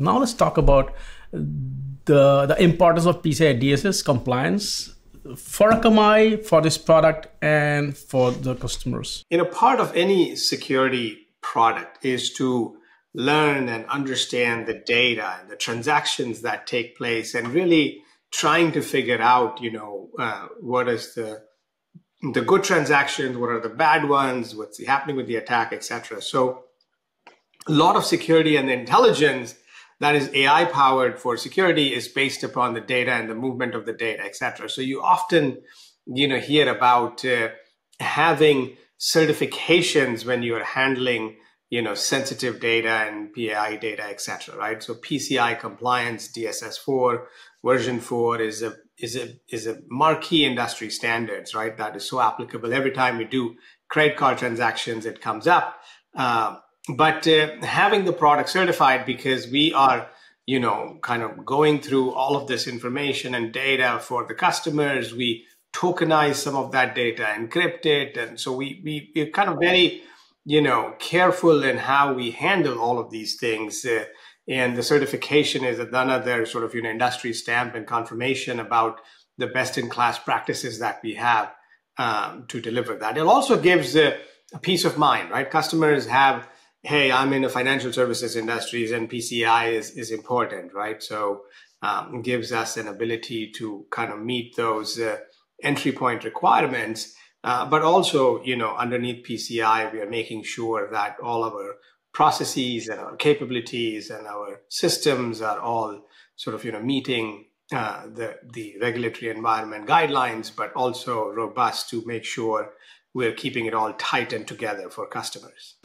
Now let's talk about the, the importance of PCI DSS compliance for Akamai, for this product, and for the customers. You know, part of any security product is to learn and understand the data and the transactions that take place and really trying to figure out, you know, uh, what is the the good transactions, what are the bad ones, what's happening with the attack, etc. So a lot of security and intelligence that is AI powered for security is based upon the data and the movement of the data, etc. So you often, you know, hear about uh, having certifications when you are handling, you know, sensitive data and PII data, etc. Right? So PCI compliance, DSS4 version four is a is a is a marquee industry standards, right? That is so applicable every time we do credit card transactions, it comes up. Uh, but uh, having the product certified because we are you know kind of going through all of this information and data for the customers we tokenize some of that data encrypt it. And so we, we we're kind of very you know careful in how we handle all of these things uh, and the certification is another sort of you know industry stamp and confirmation about the best in class practices that we have um, to deliver that. It also gives a peace of mind right? Customers have hey, I'm in the financial services industries and PCI is, is important, right? So um, gives us an ability to kind of meet those uh, entry point requirements. Uh, but also, you know, underneath PCI, we are making sure that all our processes and our capabilities and our systems are all sort of, you know, meeting uh, the, the regulatory environment guidelines, but also robust to make sure we're keeping it all tight and together for customers.